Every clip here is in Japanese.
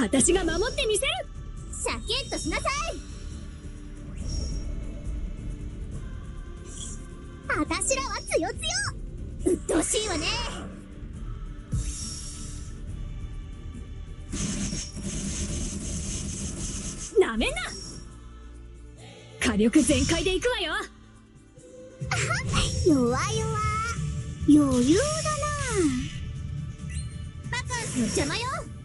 私が守ってみせる。シャキッとしなさい。あたしらはつよつようっとうしいわね。なめんな。火力全開でいくわよ。弱々。余裕だな。バカンスの邪魔よ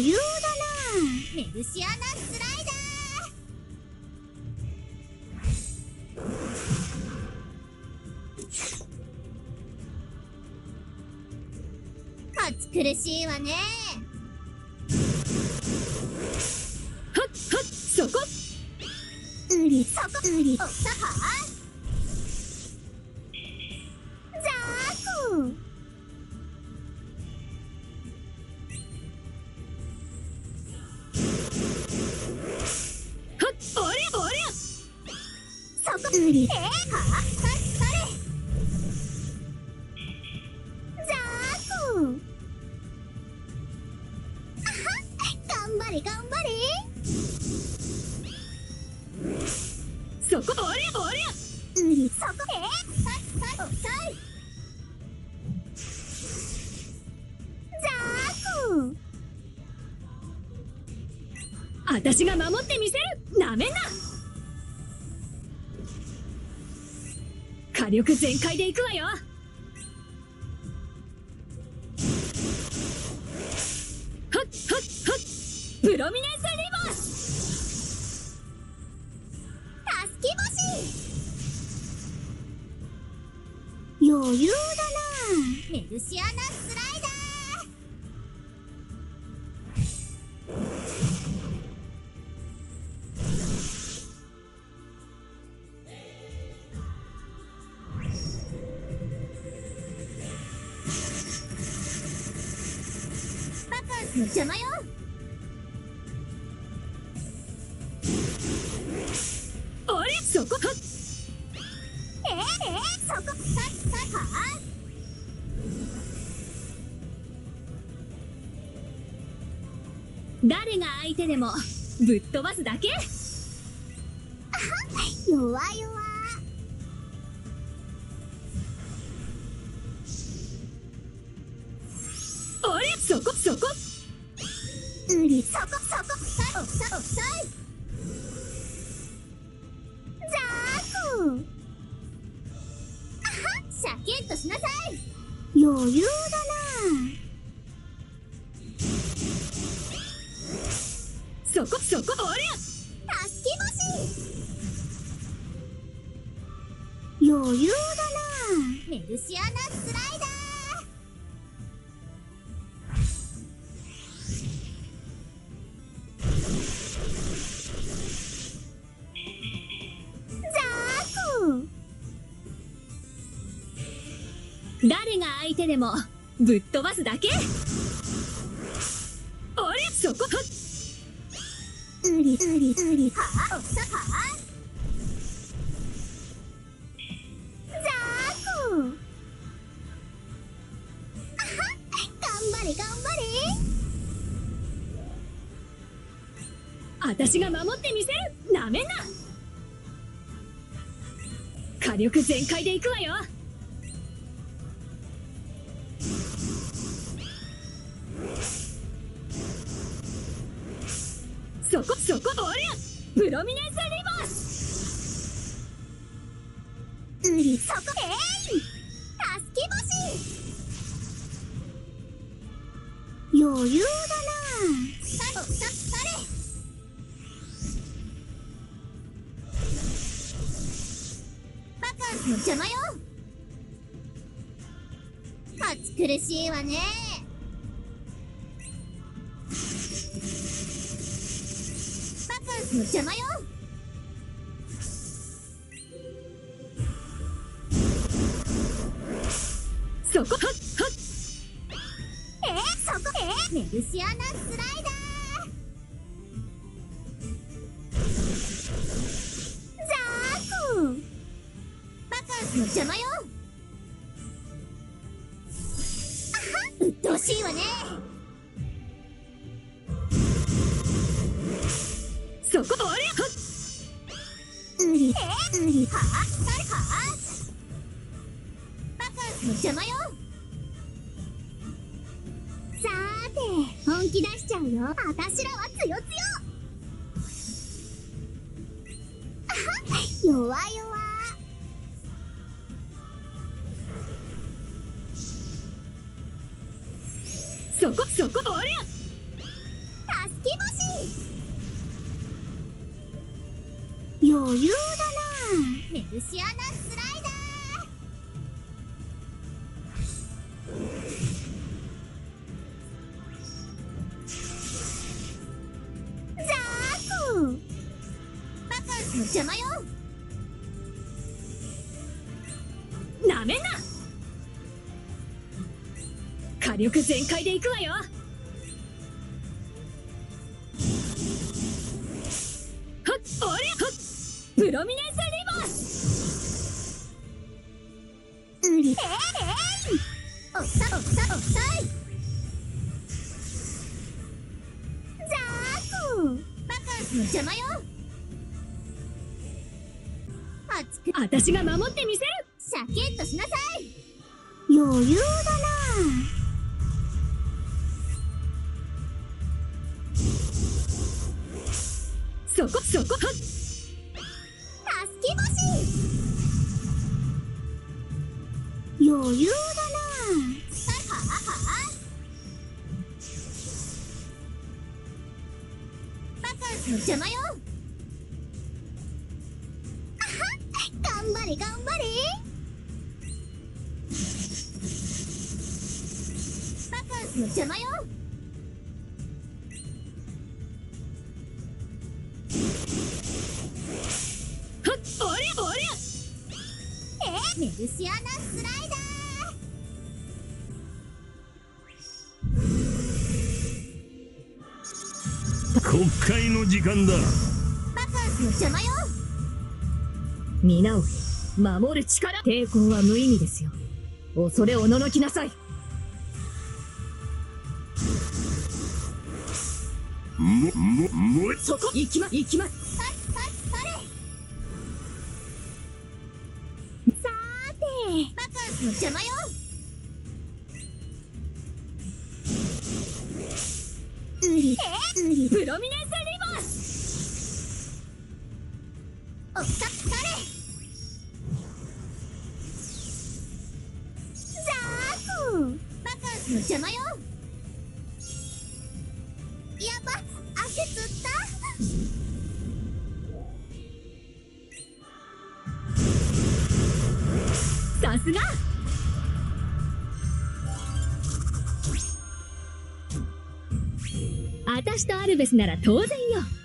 裕だな。メルシアナスライダー。暑苦しいわね。ほっほっそこ。うりそこ。うり。おさは私が守ってみせる。なめんな。火力全開でいくわよ。ほっほっほっ。プロミネンスリボス助け星。余裕だな。メルシアナスラ。邪魔よ。おりゃそこほっえー、えー、そこささは誰が相手でもぶっ飛ばすだけ。弱々そこそこさおさおさい。ザークあはシャキッとしなさい。余裕だな。そこそこおりゃ助け星。余裕だな。メルシアナスライダー。でもぶっ飛ばすだけ。おりゃそこ？ほっうりうりうり。はあ？おさはあザー。クあは頑張れ頑張れ。私が守ってみせる。なめんな。火力全開でいくわよ。そこそこおりゃプロミネンスリボスうりそこえい助け星。余裕だなささされバカンスの邪魔よ暑苦しいわね邪魔よ。そこ。はっはっメルシアナスライダー。ザーク。バカンスの邪魔よ。あはうっとうしいわねそこおりはっうりえうりはあ誰かバカンスの邪魔よさーて本気出しちゃうよ。あたしらはつよつよあは弱そこそこおりゃ助け星。余裕だなメルシアナスライダーザークバカンスの邪魔よ。なめんな。火力全開でいくわよ。はっおりゃプロミネンスリバースうりええいおっさおっさおっさいザークバカンスの邪魔よ熱くあたしが守ってみせるシャキッとしなさい余裕だなそこそこはっ裕だなバカの邪魔よ頑張れ頑張れバカンスの邪魔よはっおりゃおりゃ。えメルシアナスライダ国会の時間だ。ーバカンスの邪魔よ。皆を守る力。抵抗は無意味ですよ。恐れおののきなさい。もももそこ。行きま行きます。ささそれさーてバカンスの邪魔よえプロミネンスリバースおっさそれザークバカンスの邪魔よやば汗つったさすが。あたしとアルベスなら当然よ。